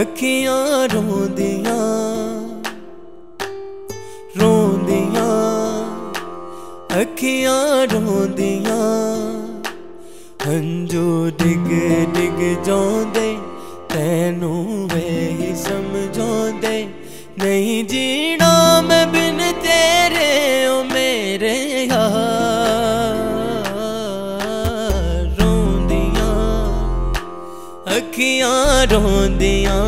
ਅੱਖੀਆਂ ਰੋਂਦੀਆਂ ਰੋਂਦੀਆਂ, ਅੱਖੀਆਂ ਰੋਂਦੀਆਂ। ਹੰਝੂ ਡਿਗ ਡਿਗ ਜਾਂਦੇ ਤੈਨੂੰ ਵੇ ਸਮਝਾਉਂਦੇ, ਨਹੀਂ ਜੀਣਾ ਮੈਂ ਅੱਖੀਆਂ ਰੋਂਦੀਆਂ।